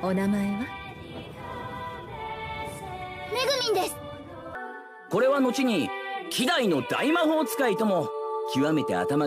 お名前は？めぐみんです。これは後に希代の大魔法使いとも極めて頭が